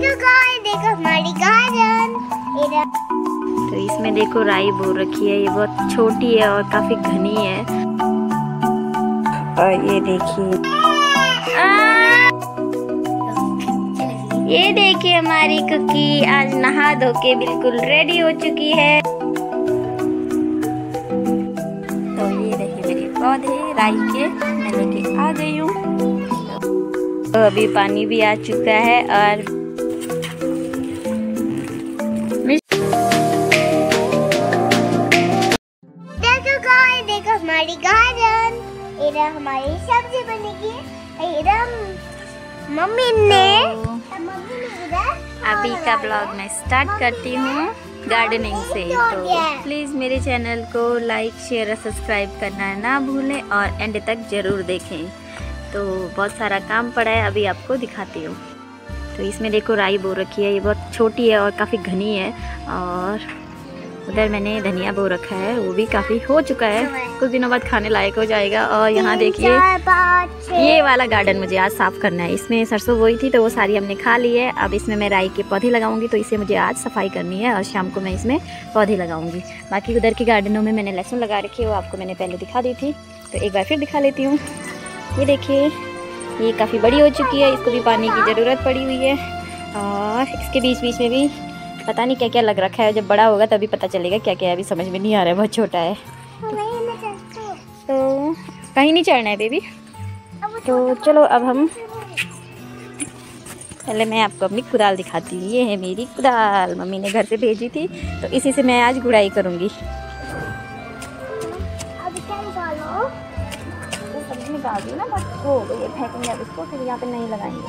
देखो गाइस देखो हमारी गार्डन तो इसमें देखो राई बो रखी है। ये बहुत छोटी है और काफ़ी घनी है। और ये देखिए। ये देखिए हमारी कुकी आज नहा धो के बिल्कुल रेडी हो चुकी है। तो ये देखिए मेरे पौधे, राई के। मैं लेके आ गई हूँ। तो अभी पानी भी आ चुका है और इधर हमारी सब्ज़ी बनेगी? मम्मी ने मम्मी अभी का ब्लॉग मैं स्टार्ट करती हूँ गार्डनिंग से। तो प्लीज़ मेरे चैनल को लाइक शेयर और सब्सक्राइब करना ना भूलें और एंड तक ज़रूर देखें। तो बहुत सारा काम पड़ा है अभी आपको दिखाती हूँ। तो इसमें देखो राई बो रखी है ये बहुत छोटी है और काफ़ी घनी है और उधर मैंने धनिया बो रखा है वो भी काफ़ी हो चुका है। कुछ दिनों बाद खाने लायक हो जाएगा और यहाँ देखिए ये वाला गार्डन मुझे आज साफ़ करना है। इसमें सरसों बोई थी तो वो सारी हमने खा ली है। अब इसमें मैं राई के पौधे लगाऊँगी तो इसे मुझे आज सफ़ाई करनी है और शाम को मैं इसमें पौधे लगाऊँगी। बाकी उधर के गार्डनों में मैंने लहसुन लगा रखी है वो आपको मैंने पहले दिखा दी थी। तो एक बार फिर दिखा लेती हूँ। ये देखिए ये काफ़ी बड़ी हो चुकी है इसको भी पानी की ज़रूरत पड़ी हुई है। और इसके बीच बीच में भी पता नहीं क्या क्या लग रखा है। जब बड़ा होगा तभी पता चलेगा क्या क्या है अभी समझ में नहीं आ रहा है बहुत छोटा है। तो कहीं नहीं चढ़ना है बेबी तो चलो अब हम पहले मैं आपको अपनी कुदाल दिखाती हूँ। ये है मेरी कुदाल। मम्मी ने घर से भेजी थी तो इसी से मैं आज गुड़ाई करूँगी। निकाल? ना बस हो गई फेंकेंगे अब इसको फिर यहाँ पे नहीं लगाएँगे।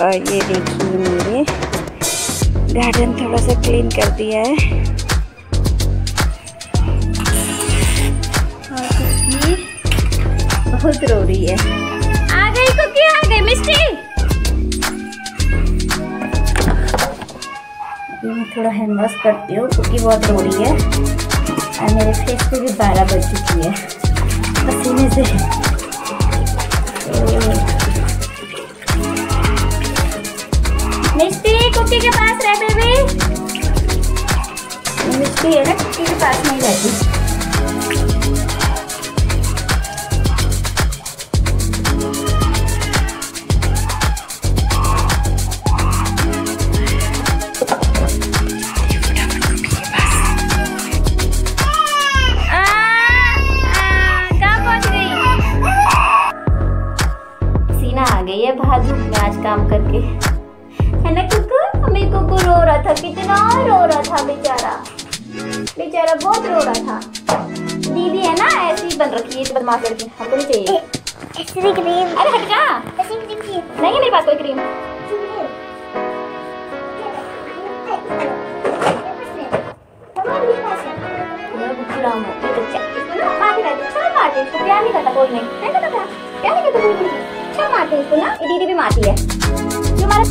और ये देखिए मेरे। गार्डन थोड़ा सा क्लीन कर दिया है। बहुत रो रही है। आ गई कुकी आ गई मिस्टी। मैं थोड़ा हैंड वॉश करती हूँ कुकी बहुत रो रही है। और मेरे फेस पे भी बारह बज चुकी है। पसीने से। तो मिस्टी कुकी के पास रह बेबी मिस्टी है ना कुकी के पास नहीं रहती। था कितना रो रहा था बेचारा। बेचारा बहुत रो रहा था। दीदी है ना ऐसी बन रखी है बदमाश लड़की। हमको नहीं चाहिए। ऐसी क्रीम अरे हट जा। ऐसी क्रीम नहीं है मेरे पास कोई क्रीम इसको प्यार नहीं करता कोई नहीं नहीं करता। प्यार प्यार नहीं करता कोई नहीं चल मारते इसको ना। दीदी भी मारती है। जो हमारा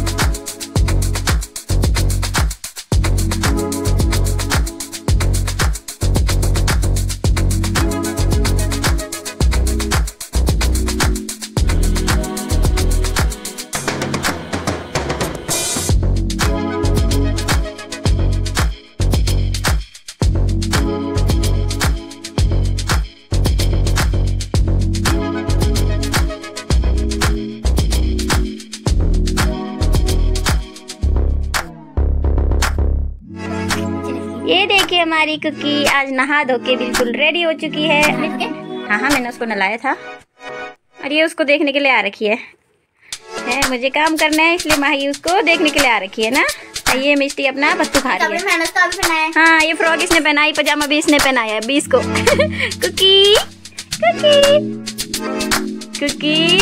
हमारी कुकी आज नहा धो के बिल्कुल रेडी हो चुकी है। हाँ हाँ मैंने उसको नलाया था। और ये उसको देखने के लिए आ रखी है। है मुझे काम करना है इसलिए माही उसको देखने के लिए आ रखी है ना? ये मिस्टी अपना बत्तू खा रही है। हाँ। ये फ्रॉक इसने पहनाई पजामा भी इसने पहनाया है बीस को। कुकी कुकी कुकी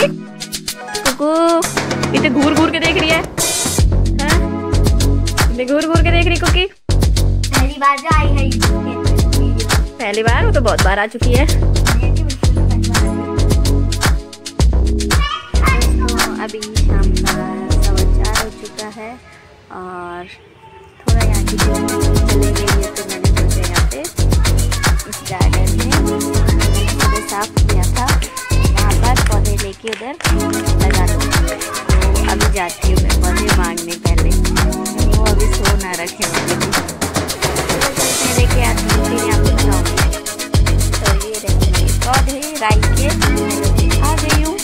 कुकू इतने घूर घूर के देख रही है। हाँ? घूर घूर के देख रही कुकी। पहली बार जो आई है पहली बार वो तो बहुत बार आ चुकी है। तो अभी शाम का सवा चार हो चुका है और थोड़ा यहाँ की चले गई है तो मैंने सोचा यहाँ पे इस गार्डन में साफ़ किया था। वहाँ पर पौधे लेके उधर लगा तो अभी जाती हूँ, मैं मम्मी मांगने पहले। वो अभी सो ना रखे मैं लेके आती हूँ फिर यहाँ पे जाऊँगी तो ये मेरे पौधे राई के। आ गई हूँ।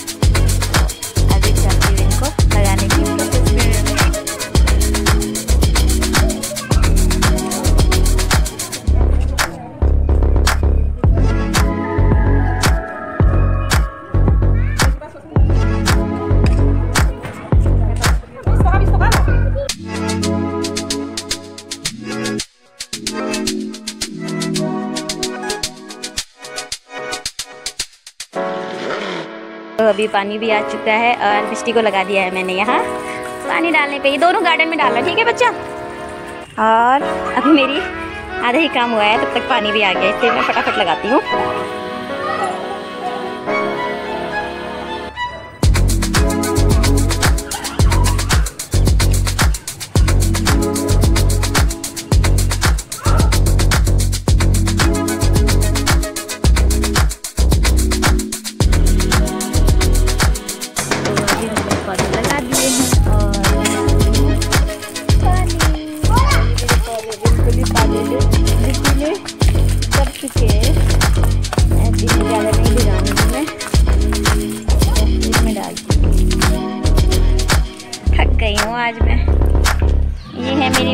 अभी पानी भी आ चुका है और बिस्टी को लगा दिया है मैंने यहाँ। पानी डालने पे, ये दोनों गार्डन में डालना ठीक है बच्चा? और अभी मेरी आधा ही काम हुआ है, तब तक पानी भी आ गया, इसलिए मैं फटाफट लगाती हूँ।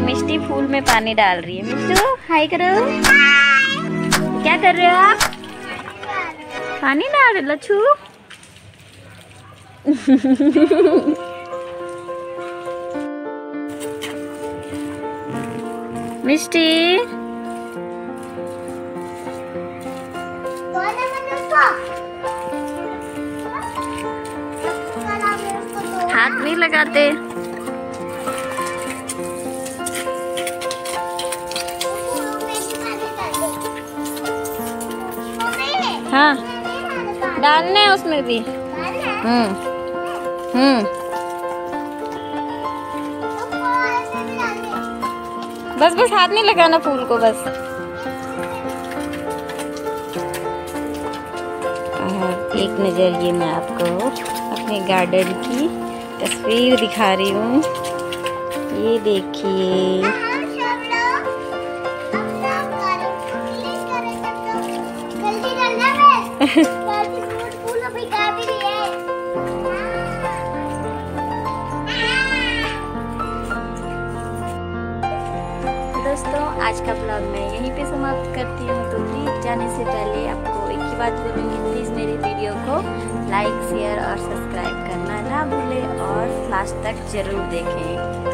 मिष्टी फूल में पानी डाल रही है। मिष्टू हाय करो। क्या कर रहे हो आप? पानी डाल रहे लच्छू। मिष्टी। हाथ नहीं लगाते। हाँ। डालने उसमें भी हम्म। हम्म। बस बस हाथ नहीं लगाना फूल को, बस। एक नज़र ये मैं आपको अपने गार्डन की तस्वीर दिखा रही हूँ। ये देखिए। दोस्तों, आज का ब्लॉग मैं यहीं पे समाप्त करती हूँ। तो प्लीज़ जाने से पहले आपको एक ही बात बोलूँगी प्लीज़ मेरी वीडियो को लाइक शेयर और सब्सक्राइब करना ना भूलें और लास्ट तक ज़रूर देखें।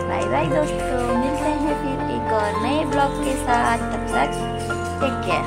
बाय बाय दोस्तों, मिलते हैं फिर एक और नए ब्लॉग के साथ। तब तक टेक केयर